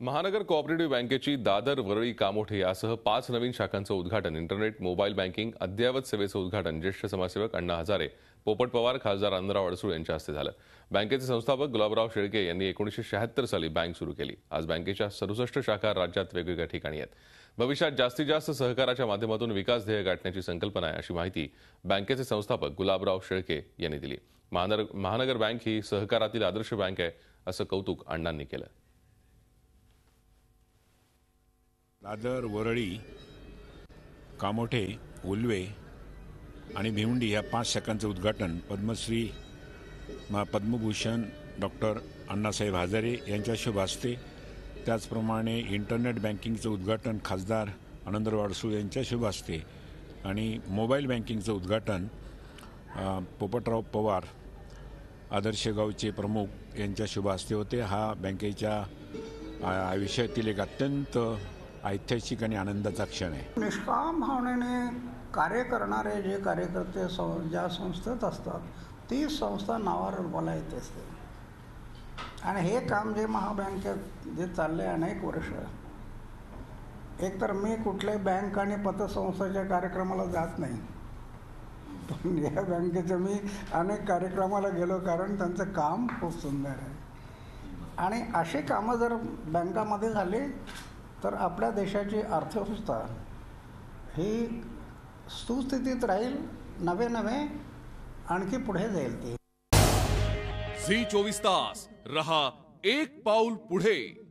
महानगर कोऑपरेटिव्ह बँकेची दादर वरळी कामोठे यासह पाच नवीन शाखांचं उद्घाटन. इंटरनेट मोबाईल बँकिंग अद्ययावत सेवेचं उद्घाटन. ज्येष्ठ समाजसेवक अण्णा हजारे पोपट पवार खासदार आनंदराव अडसूळ यांच्या हस्ते झालं. बँकेचे संस्थापक गुलाबराव शेळके यांनी एकोणीसशे शहात्तर साली बँक सुरू केली. आज बँकेच्या सदुसष्ट शाखा राज्यात वेगवेगळ्या ठिकाणी आहेत. भविष्यात जास्तीत जास्त सहकाराच्या माध्यमातून विकास ध्येय गाठण्याची संकल्पना आहे अशी माहिती बँकेचे संस्थापक गुलाबराव शेळके यांनी दिली. महानगर महानगर बँक ही सहकारातील आदर्श बँक आहे असं कौतुक अण्णांनी केलं. दादर वरळी कामोठे उल्वे आणि भिवंडी ह्या पाच शाखांचं उद्घाटन पद्मश्री पद्मभूषण डॉक्टर अण्णासाहेब हजारे यांच्या शुभ हस्ते त्याचप्रमाणे इंटरनेट बँकिंगचं उद्घाटन खासदार आनंद वाडसूळ यांच्या शुभ हस्ते आणि मोबाईल बँकिंगचं उद्घाटन पोपटराव पवार आदर्श गावचे प्रमुख यांच्या शुभ हस्ते होते. हा बँकेच्या आयुष्यातील एक अत्यंत ऐतिहासिक आणि आनंदाचा क्षण आहे. निष्काम भावनेने कार्य करणारे जे कार्यकर्ते सं ज्या संस्थेत असतात ती संस्था नावावर रूपाला येत असते. आणि हे काम जे महाबँकेत जे चालले अनेक वर्ष एकतर मी कुठल्याही बँक आणि पतसंस्थेच्या कार्यक्रमाला जात नाही. पण या बँकेचं मी अनेक कार्यक्रमाला गेलो कारण त्यांचं काम खूप सुंदर आहे. आणि अशी कामं जर बँकामध्ये झाली तर आपल्या देशाची अर्थव्यवस्था ही सुस्थितीत राहील नवे नवे आणखी पुढे जाईल ती. झी चोवीस तास रहा एक पाऊल पुढे.